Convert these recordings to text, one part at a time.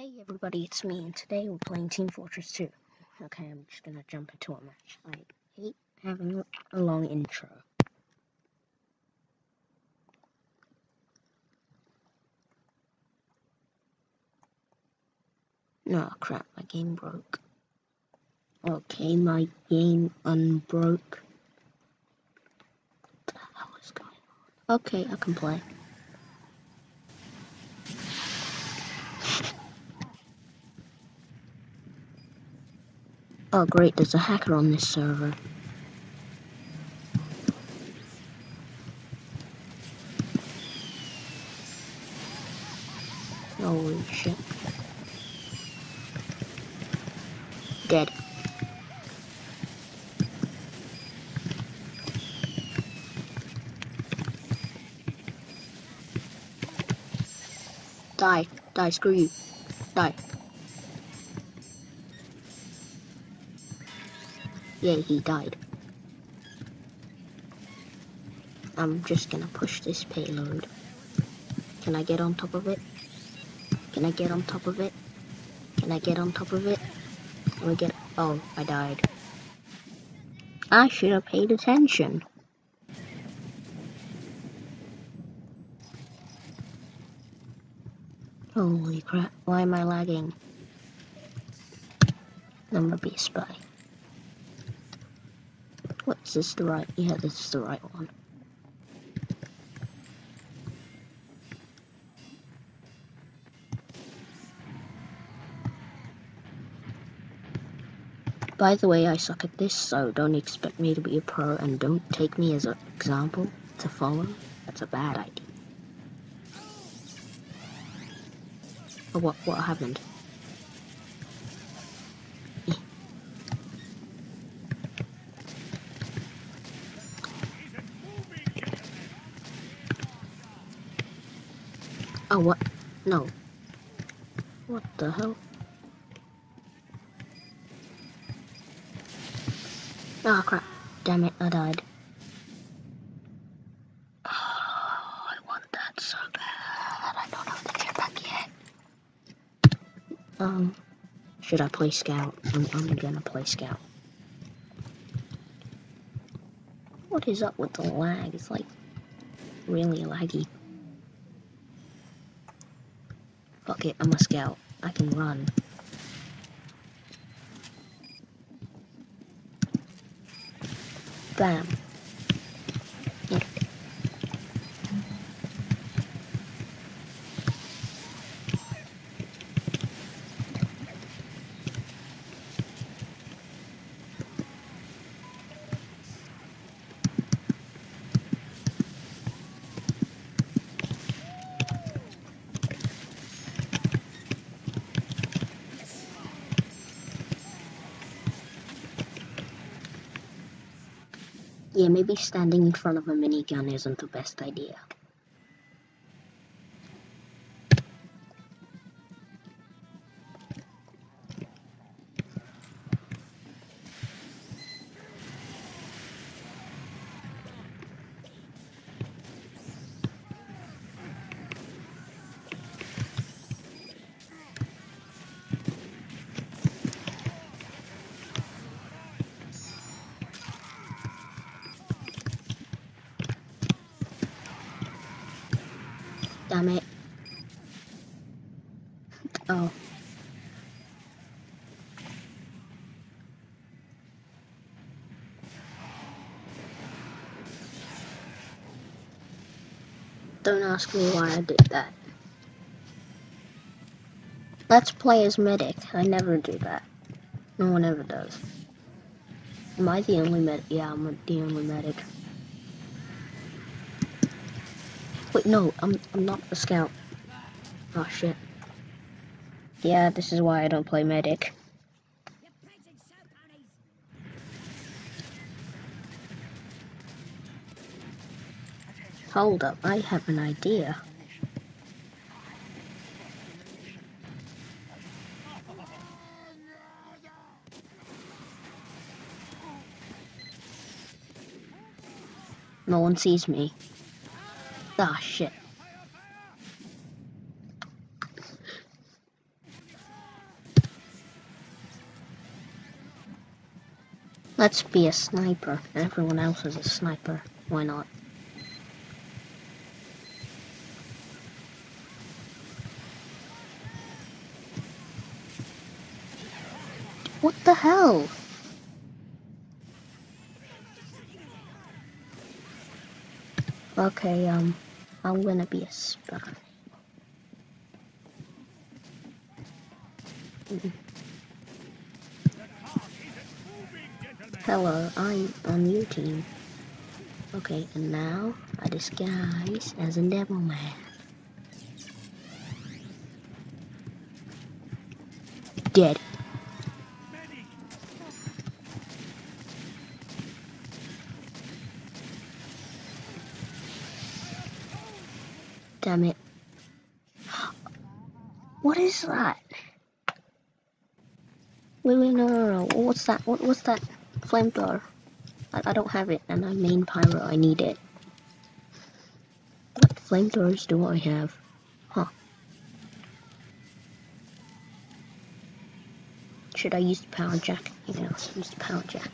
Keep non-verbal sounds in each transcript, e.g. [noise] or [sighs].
Hey everybody, it's me, and today we're playing Team Fortress 2. Okay, I'm just gonna jump into a match. I hate having a long intro. No, crap, my game broke. Okay, my game unbroke. What the hell is going on? Okay, I can play. Oh great, there's a hacker on this server. Holy shit. Dead. Die. Die, screw you. Die. Yay, he died. I'm just gonna push this payload. Can I get on top of it? Can I get on top of it? Can I get on top of it? Can we get... Oh, I died. I should have paid attention. Holy crap, why am I lagging? I'm gonna be a spy. What's this the right? Yeah, this is the right one. By the way, I suck at this, so don't expect me to be a pro and don't take me as an example to follow. That's a bad idea. What, what happened? Oh, what? No. What the hell? Oh crap. Damn it, I died. Oh, I want that so bad. I don't have the jetpack yet. Um, should I play scout? I'm, I'm gonna play scout. What is up with the lag? It's like really laggy. Fuck it, I'm a scout. I can run. Bam. Yeah, maybe standing in front of a minigun isn't the best idea. Damn it. Oh. Don't ask me why I did that. Let's play as medic. I never do that. No one ever does. Am I the only medic? Yeah, I'm the only medic. Wait, no, I'm I'm not a scout. Oh shit. Yeah, this is why I don't play medic. Hold up, I have an idea. No one sees me. Ah, oh, shit. Let's be a sniper. Everyone else is a sniper. Why not? What the hell? Okay, um... I'm gonna be a spy. Mm-hmm. Hello, I'm on your team. Okay, and now I disguise as a devil man. Dead. Damn it. What is that? Wait, wait, no, no, no. What's that? What, what's that? Flamethrower. I, I don't have it, and I'm main pyro. I need it. What flamethrowers do I have? Huh. Should I use the power jack? Yeah, let's use the power jack.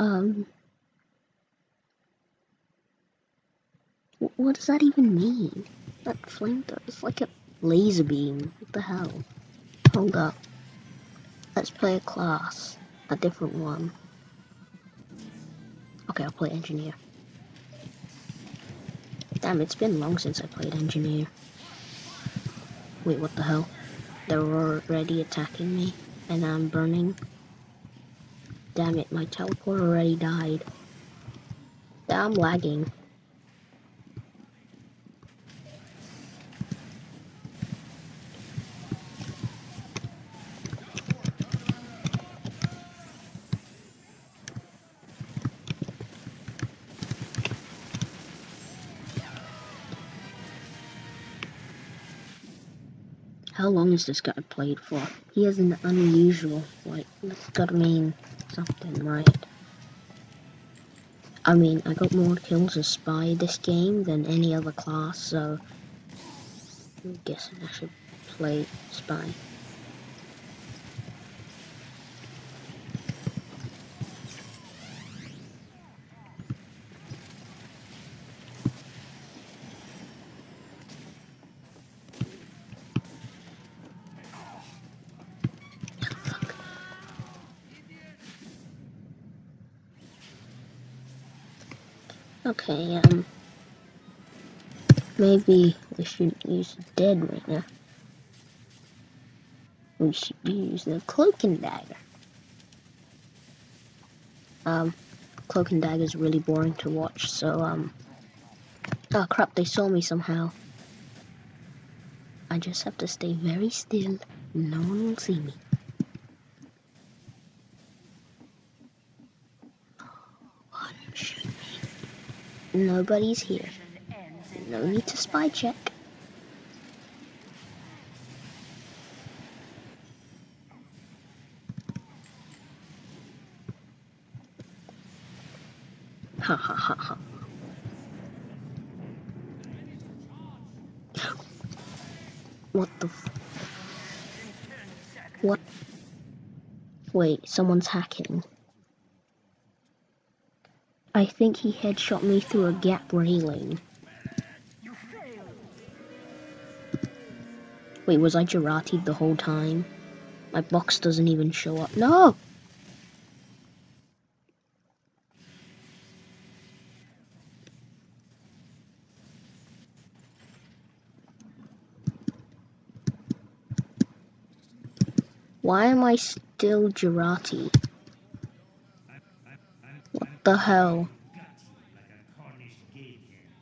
Um. wh- What does that even mean? That flamethrower is like a laser beam. What the hell? Hold up. Let's play a class. A different one. Okay, I'll play engineer. Damn, it's been long since I played engineer. Wait, what the hell? They're already attacking me, and I'm burning. Damn it, my teleport already died. I'm lagging. How long has this guy played for? He has an unusual, like, that's gotta mean something, right? I mean, I got more kills as spy this game than any other class, so I'm guessing I should play spy. Okay, um, maybe we should use dead right now. We should use the cloak and dagger. Um, cloak and dagger is really boring to watch, so um, oh crap, they saw me somehow. I just have to stay very still. No one will see me. Nobody's here. No need to spy check. Ha ha ha ha. What the What? Wait, someone's hacking. I think he headshot me through a gap railing. Wait, was I Jarate'd the whole time? My box doesn't even show up. No! Why am I still Jarate? The hell?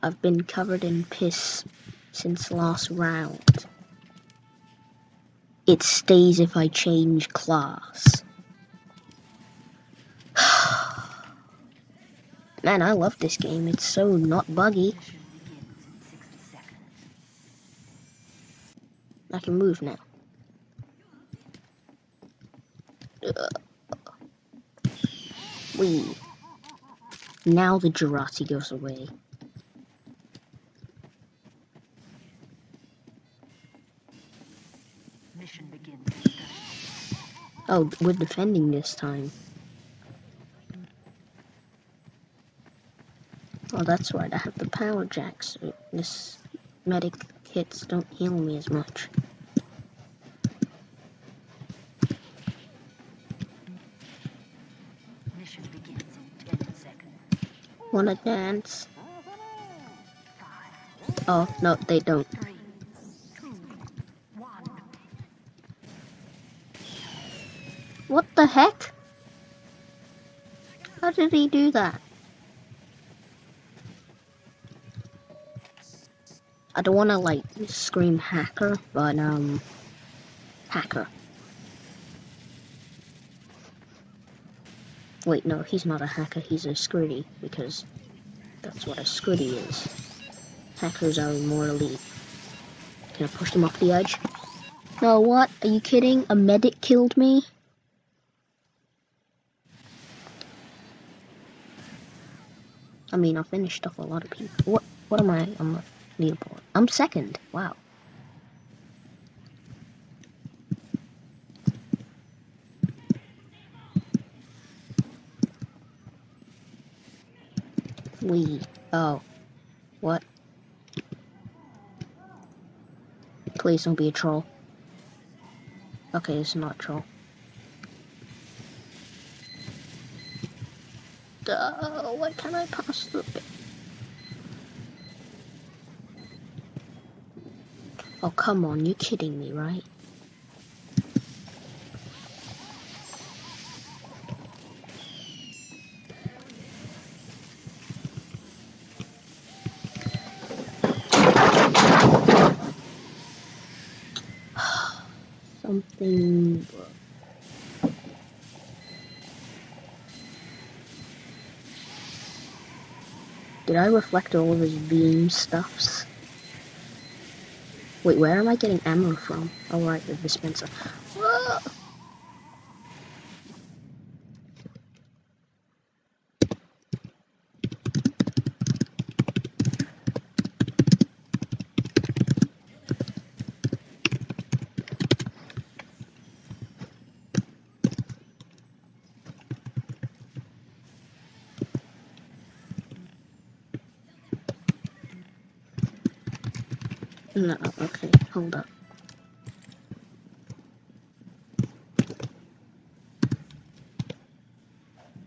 I've been covered in piss since last round. It stays if I change class. [sighs] Man, I love this game. It's so not buggy. I can move now. Ugh. We. Now the Jarate goes away. Mission begins. Oh, we're defending this time. Oh, that's right. I have the power jacks. So this medic kits don't heal me as much. Wanna dance? Oh, no, they don't. What the heck? How did he do that? I don't want to like scream hacker, but um, hacker. Wait, no, he's not a hacker. He's a scritty because that's what a scritty is. Hackers are more elite. Can I push them off the edge? No, what? Are you kidding? A medic killed me? I mean, I finished off a lot of people. What? What am I? I'm a leaderboard. I'm second. Wow. We. Oh. What? Please don't be a troll. Okay, it's not a troll. Duh, what can I possibly... Oh, come on, you're kidding me, right? Something... Did I reflect all of his beam stuffs? Wait, where am I getting ammo from? Oh, right, the dispenser. [gasps] Whoa! No, okay, hold up.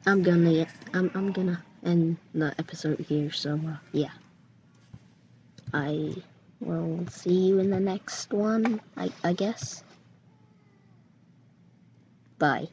I'm gonna, I'm, I'm gonna end the episode here, so, uh, yeah. I will see you in the next one, I, I guess. Bye.